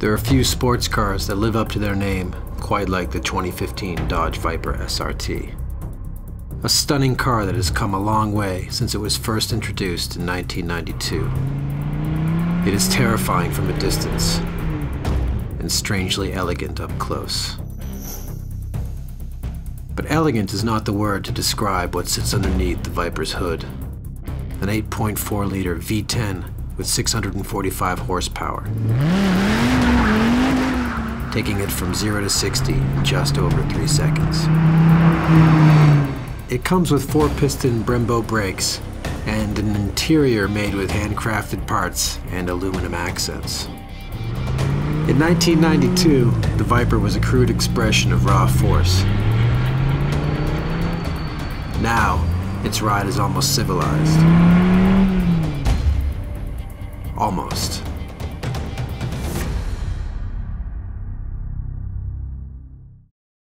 There are few sports cars that live up to their name, quite like the 2015 Dodge Viper SRT. A stunning car that has come a long way since it was first introduced in 1992. It is terrifying from a distance and strangely elegant up close. But elegant is not the word to describe what sits underneath the Viper's hood. An 8.4 liter V10 with 645 horsepower, taking it from 0 to 60 in just over 3 seconds. It comes with 4 piston Brembo brakes and an interior made with handcrafted parts and aluminum accents. In 1992, the Viper was a crude expression of raw force. Now, its ride is almost civilized. Almost.